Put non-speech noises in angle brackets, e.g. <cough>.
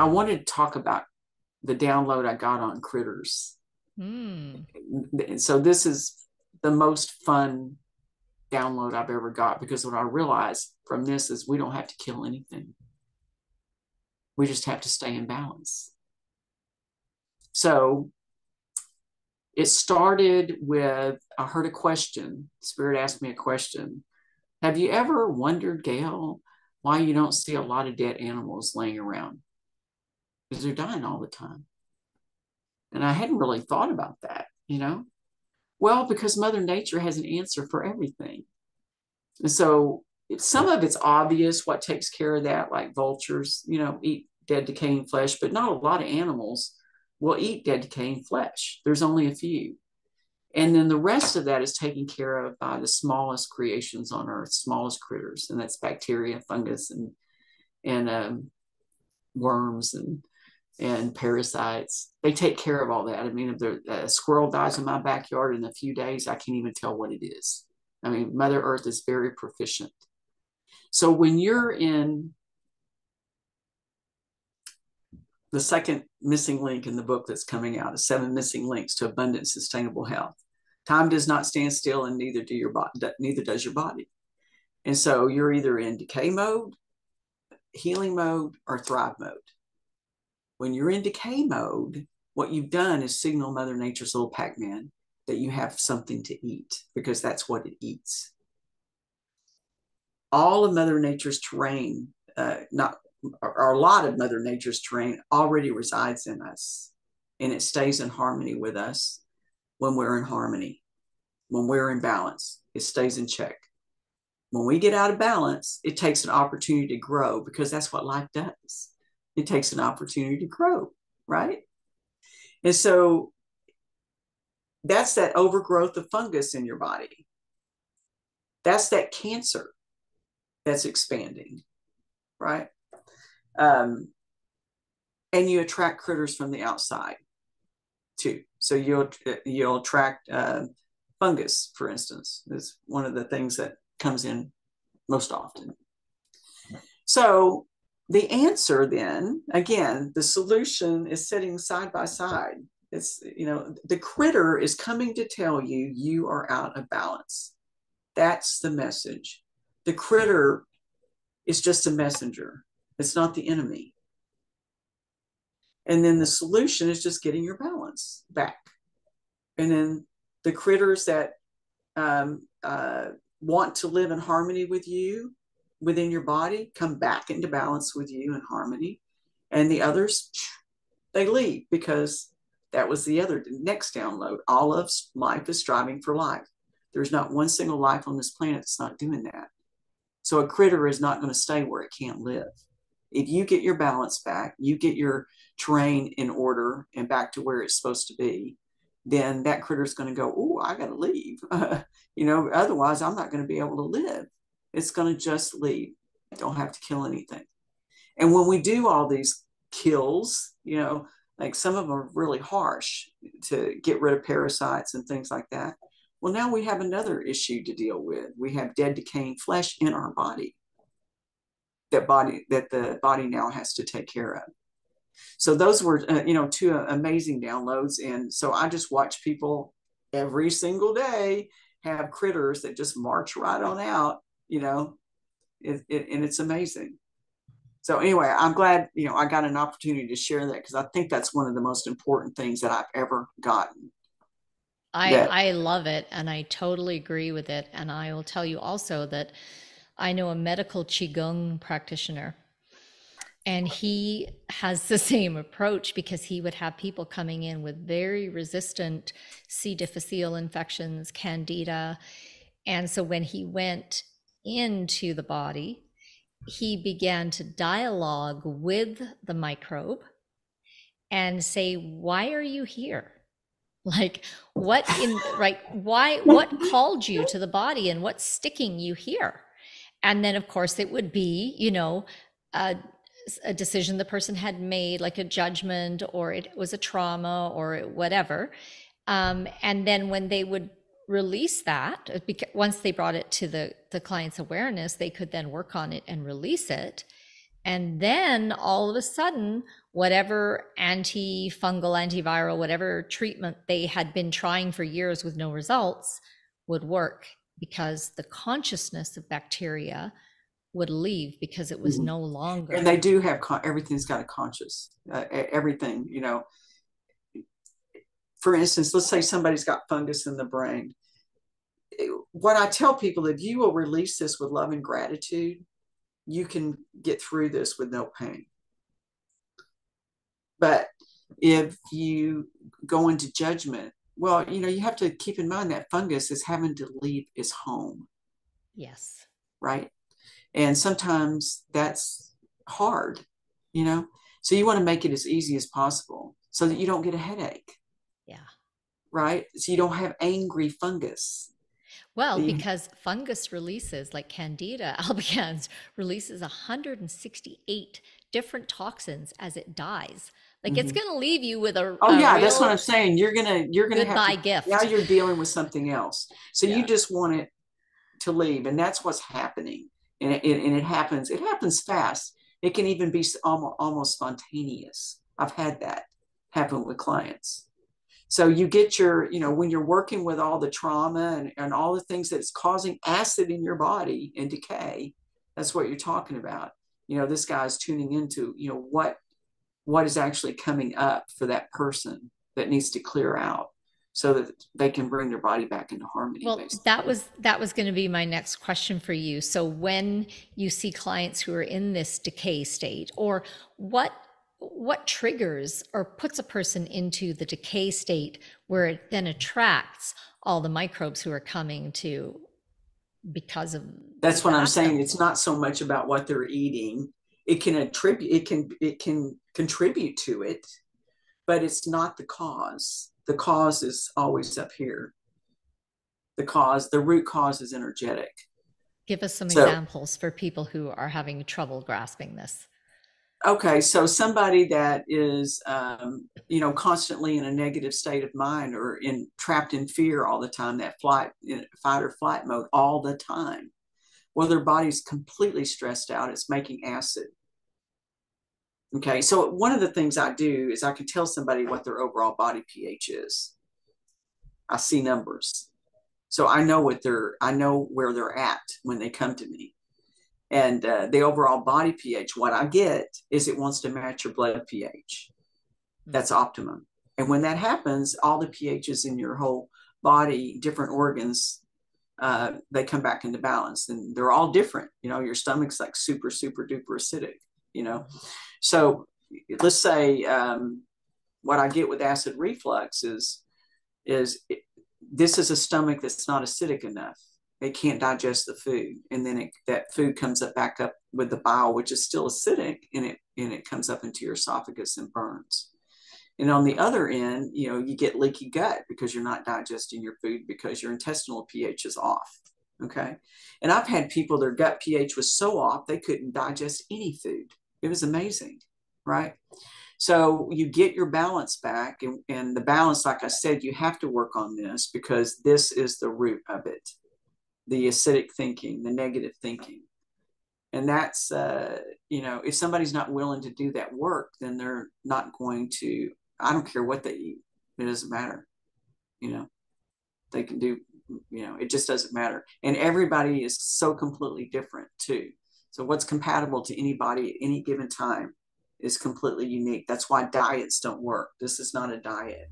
I wanted to talk about the download I got on critters. Mm. So this is the most fun download I've ever got because what I realized from this is we don't have to kill anything. We just have to stay in balance. So it started with I heard a question. Spirit asked me a question. Have you ever wondered, Gail, why you don't see a lot of dead animals laying around? Because they're dying all the time. And I hadn't really thought about that, you know? Well, because Mother Nature has an answer for everything. And so some of it's obvious what takes care of that, like vultures, you know, eat dead decaying flesh, but not a lot of animals will eat dead decaying flesh. There's only a few. And then the rest of that is taken care of by the smallest creations on earth, smallest critters, and that's bacteria, fungus, and and um, worms and and parasites. They take care of all that. I mean, if a squirrel dies in my backyard in a few days, I can't even tell what it is. I mean, Mother Earth is very proficient. So when you're in the second missing link in the book that's coming out, the seven missing links to abundant, sustainable health. Time does not stand still, and neither do your body. Neither does your body. And so you're either in decay mode, healing mode, or thrive mode. When you're in decay mode, what you've done is signal Mother Nature's little Pac-Man that you have something to eat because that's what it eats. All of Mother Nature's terrain, uh, not or a lot of Mother Nature's terrain already resides in us and it stays in harmony with us when we're in harmony, when we're in balance, it stays in check. When we get out of balance, it takes an opportunity to grow because that's what life does. It takes an opportunity to grow, right? And so that's that overgrowth of fungus in your body. That's that cancer that's expanding, right? Um, and you attract critters from the outside too. So you'll you'll attract uh, fungus, for instance, is one of the things that comes in most often. So the answer then, again, the solution is sitting side by side. It's you know the critter is coming to tell you you are out of balance. That's the message. The critter is just a messenger. It's not the enemy. And then the solution is just getting your balance back. And then the critters that um, uh, want to live in harmony with you within your body come back into balance with you in harmony. And the others, they leave because that was the other the next download. All of life is striving for life. There's not one single life on this planet that's not doing that. So a critter is not going to stay where it can't live if you get your balance back, you get your terrain in order and back to where it's supposed to be, then that critter's going to go, oh, I got to leave. <laughs> you know, otherwise I'm not going to be able to live. It's going to just leave. Don't have to kill anything. And when we do all these kills, you know, like some of them are really harsh to get rid of parasites and things like that. Well, now we have another issue to deal with. We have dead, decaying flesh in our body that body that the body now has to take care of so those were uh, you know two amazing downloads and so i just watch people every single day have critters that just march right on out you know it, it, and it's amazing so anyway i'm glad you know i got an opportunity to share that because i think that's one of the most important things that i've ever gotten I, that, I love it and I totally agree with it. And I will tell you also that I know a medical Qigong practitioner, and he has the <laughs> same approach because he would have people coming in with very resistant C. difficile infections, candida. And so when he went into the body, he began to dialogue with the microbe and say, Why are you here? <laughs> Like, what in, right? Why, what called you to the body and what's sticking you here? and then of course it would be you know a, a, decision the person had made like a judgment or it was a trauma or whatever um, and then when they would release that uh, once they brought it to the the client's awareness they could then work on it and release it And then all of a sudden, whatever antifungal, antiviral, whatever treatment they had been trying for years with no results would work because the consciousness of bacteria would leave because it was mm-hmm. no longer. And they do have con- everything's got a conscious, uh, everything, you know. For instance, let's say somebody's got fungus in the brain. What I tell people, if you will release this with love and gratitude, you can get through this with no pain. But if you go into judgment, well, you know, you have to keep in mind that fungus is having to leave its home. Yes. Right. And sometimes that's hard, you know? So you want to make it as easy as possible so that you don't get a headache. Yeah. Right. So you don't have angry fungus. Well, the, because fungus releases, like Candida <laughs> albicans, releases 168 different toxins as it dies. Like mm-hmm. it's going to leave you with a. Oh a yeah, that's what I'm saying. You're gonna you're gonna goodbye have to, gift. Now you're dealing with something else, so yeah. you just want it to leave, and that's what's happening. And it, and it happens. It happens fast. It can even be almost almost spontaneous. I've had that happen with clients. So you get your, you know, when you're working with all the trauma and, and all the things that's causing acid in your body and decay, that's what you're talking about. You know, this guy's tuning into, you know, what what is actually coming up for that person that needs to clear out so that they can bring their body back into harmony well basically. that was that was going to be my next question for you so when you see clients who are in this decay state or what what triggers or puts a person into the decay state where it then attracts all the microbes who are coming to because of that's what i'm saying. it's not so much about what they're eating. It can attribute it can it can contribute to it but it's not the cause. The cause is always up here. The cause the root cause is energetic. Give us some so, examples for people who are having trouble grasping this okay so somebody that is um, you know constantly in a negative state of mind or in trapped in fear all the time that flight fight or flight mode all the time well their body's completely stressed out it's making acid. Okay so one of the things i do is i can tell somebody what their overall body ph is. I see numbers. So i know what they're i know where they're at when they come to me and uh, the overall body pH, what I get is it wants to match your blood pH. Hmm. That's optimum. And when that happens, all the pHs in your whole body, different organs, uh, they come back into balance. And they're all different. You know, your stomach's like super, super duper acidic, you know. So let's say um, what I get with acid reflux is, is it, this is a stomach that's not acidic enough they can't digest the food. And then it, that food comes up back up with the bile which is still acidic and it and it comes up into your esophagus and burns. And on the other end you know you get leaky gut because you're not digesting your food because your intestinal ph is off okay? And i've had people their gut ph was so off they couldn't digest any food. It was amazing right? So you get your balance back and, and the balance like i said you have to work on this because this is the root of it the acidic thinking, the negative thinking. And that's, uh, you know, if somebody's not willing to do that work, then they're not going to, I don't care what they eat, it doesn't matter. You know, they can do, you know, it just doesn't matter. And everybody is so completely different too. So what's compatible to anybody at any given time is completely unique. That's why diets don't work. This is not a diet.